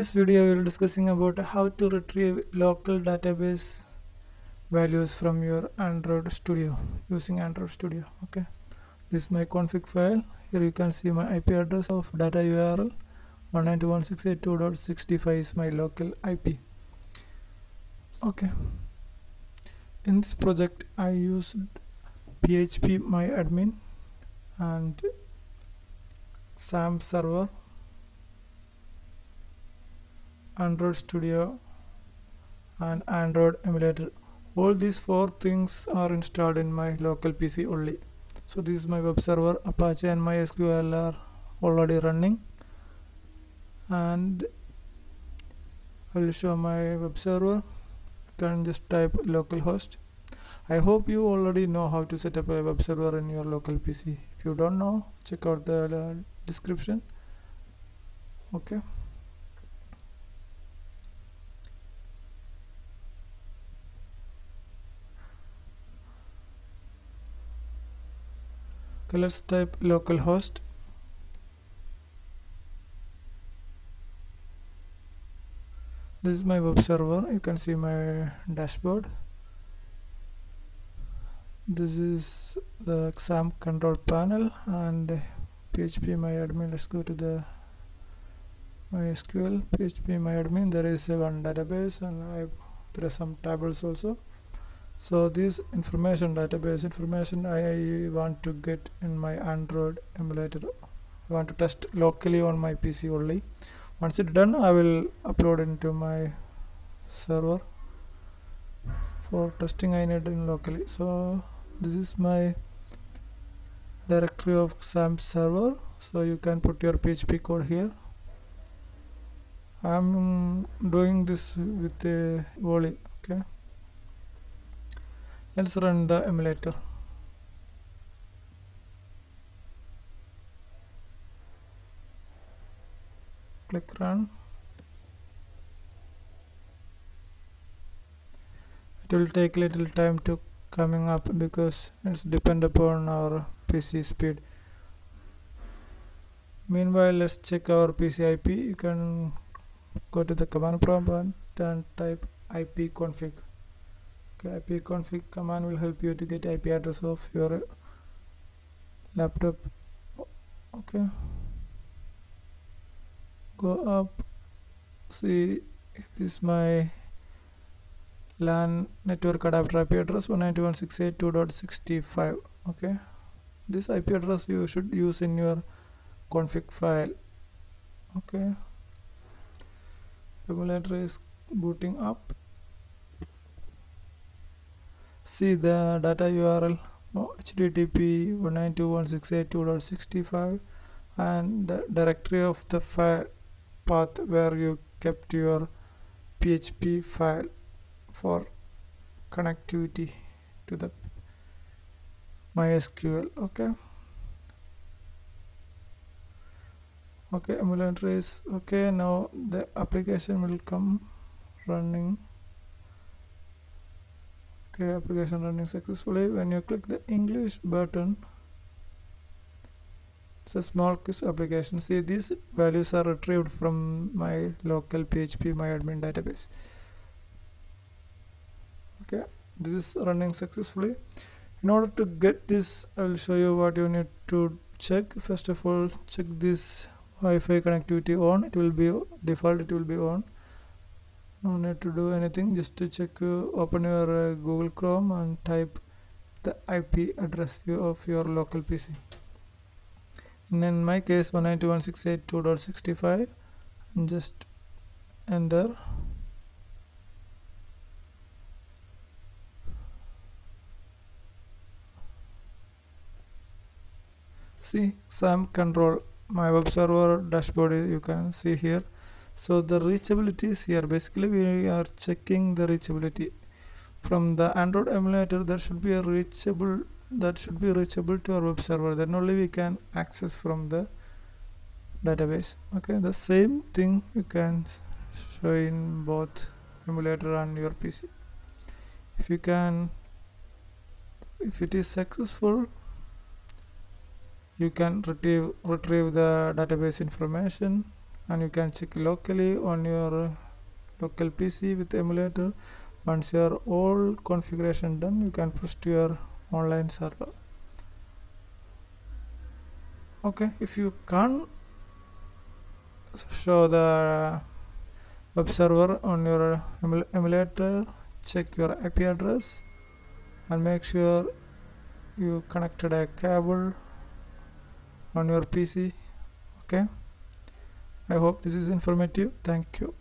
this video we will discussing about how to retrieve local database values from your Android Studio using Android Studio okay? This is my config file. Here you can see my IP address of data URL 192.168.2.65 is my local IP okay. In this project I used phpMyAdmin and XAMPP server Android Studio and Android emulator. All these four things are installed in my local PC only. So this is my web server. Apache and MySQL are already running. And I will show my web server. You can just type localhost. I hope you already know how to set up a web server in your local PC if you don't know check out the description. Okay let's type localhost this is my web server. You can see my dashboard. This is the XAMPP control panel and phpMyAdmin. Let's go to the MySQL. phpMyAdmin. There is one database and I there are some tables also so this information database information I want to get in my Android emulator. I want to test locally on my PC only. Once it's done I will upload into my server for testing I need in locally. So this is my directory of XAMPP server. So you can put your PHP code here. I'm doing this with uh, a volley okay let's run the emulator. Click run. It will take little time to coming up because it's depend upon our PC speed. Meanwhile let's check our PC IP you can go to the command prompt and type ipconfig okay ipconfig command will help you to get IP address of your laptop. Okay. Go up. See this is my LAN network adapter IP address 192.168.2.65 okay. This IP address you should use in your config file. Okay. Emulator is booting up see the data URL http 192.168.2.65 and the directory of the file path where you kept your PHP file for connectivity to the MySQL okay? Okay emulator is okay. Now the application will come running okay application running successfully. When you click the English button it's a small quiz application. See these values are retrieved from my local phpMyAdmin database. Okay this is running successfully. In order to get this I will show you what you need to check. First of all check this Wi-Fi connectivity on. It will be default it will be on no need to do anything just to check uh, open your uh, Google Chrome and type the IP address of your local PC and in my case 192.168.2.65 and just enter. See XAMPP control my web server dashboard you can see here so the reachability is here basically we are checking the reachability. From the Android emulator there should be a reachable that should be reachable to our web server. Then only we can access from the database. Okay the same thing you can show in both emulator and your PC if you can if it is successful you can retrieve retrieve the database information and you can check locally on your local PC with emulator. Once your all configuration done you can push to your online server. Okay if you can't show the web server on your emul emulator check your IP address and make sure you connected a cable on your PC okay I hope this is informative. Thank you